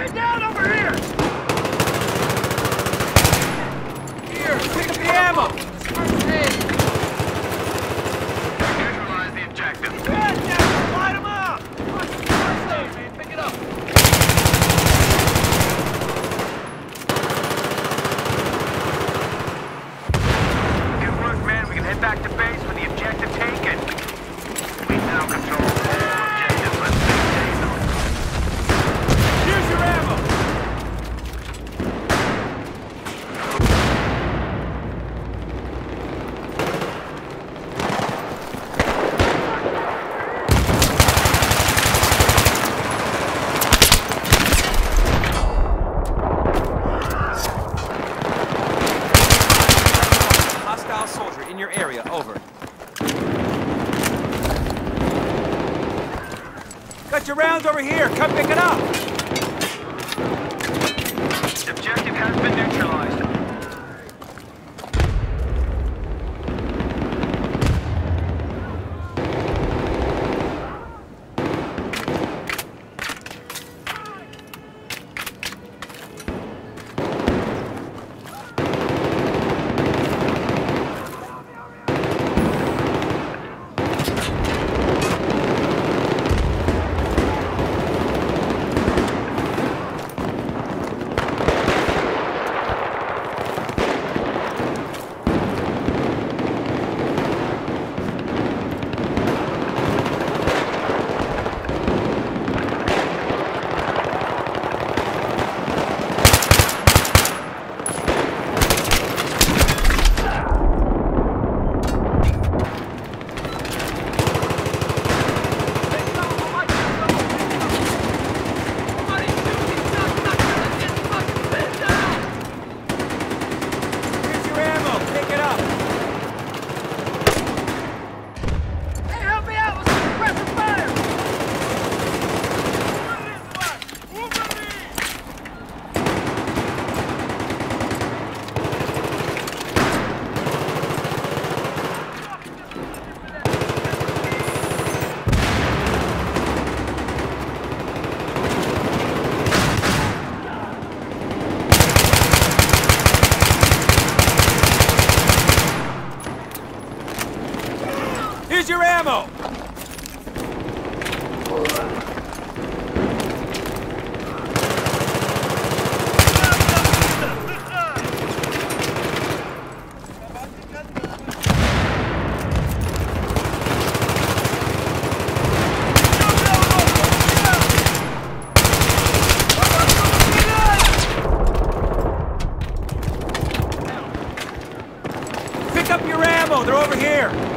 We're down your area. Over. Got your rounds over here. Come pick it up. Objective has been neutralized. They're over here.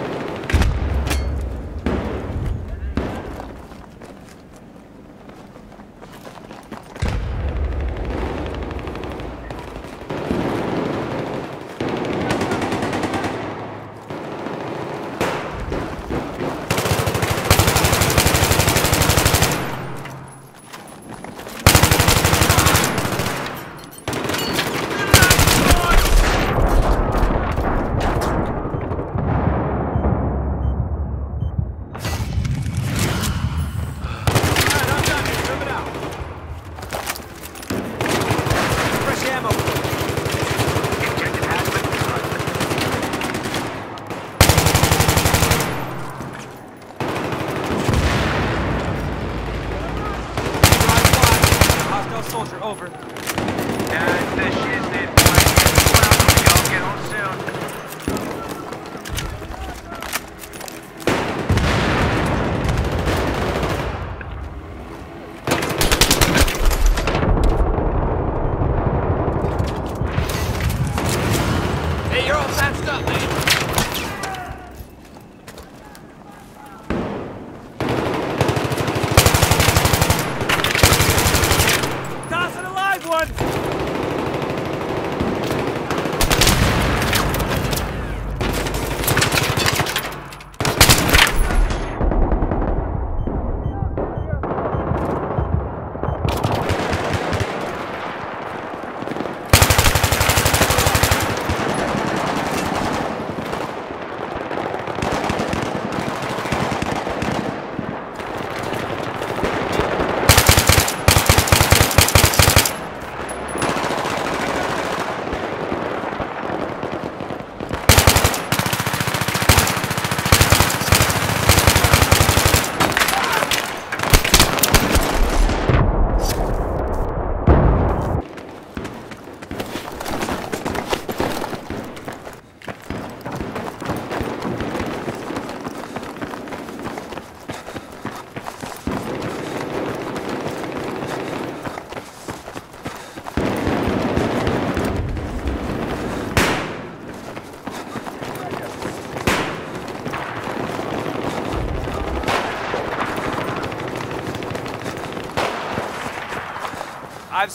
I've